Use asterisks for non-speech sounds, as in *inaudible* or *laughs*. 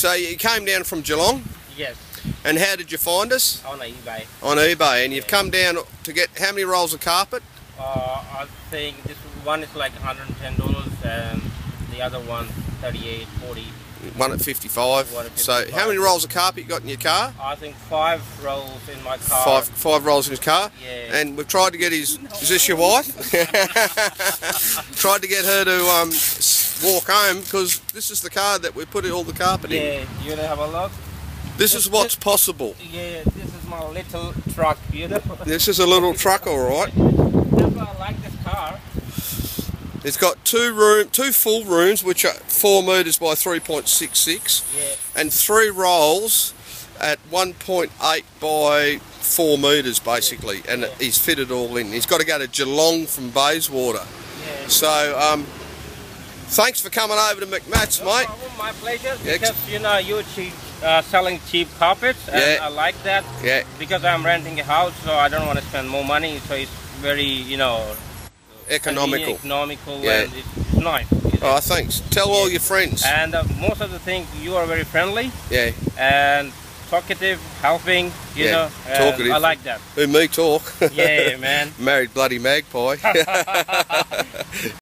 So you came down from Geelong, Yes, and how did you find us? on eBay. On eBay, and you've come down to get how many rolls of carpet? Uh, I think this one is like $110 and the other one 38 40 One at 55. One at 55. So how many rolls of carpet you got in your car? I think five rolls in my car. Five five rolls in his car. Yeah. And we've tried to get his. Is this your wife? *laughs* *laughs* tried to get her to um, walk home because this is the car that we put all the carpet in. Yeah, you wanna have a look? This is what's possible. Yeah, this is my little truck, you know. *laughs* This is a little truck, all right. That's why I like this car. It's got two room, two full rooms, which are four meters by 3.66, Yeah, and three rolls at 1.8 by four meters, basically. And he's fitted all in. He's got to go to Geelong from Bayswater. yeah. So, um, thanks for coming over to McMats, No mate. problem, my pleasure. Yeah, Because you know you're cheap, uh, selling cheap carpets, and Yeah. I like that. Yeah, Because I'm renting a house, so I don't want to spend more money. So it's very, you know, economical. economical, Yeah. and it's, it's nice. Oh, thanks. Tell all your friends. And uh, most of the things you are very friendly Yeah, and talkative, helping. You Yeah, know, talkative. I like that. who me talk. Yeah, man. *laughs* Married bloody magpie. *laughs* *laughs*